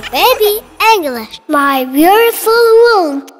Baby English. My beautiful world.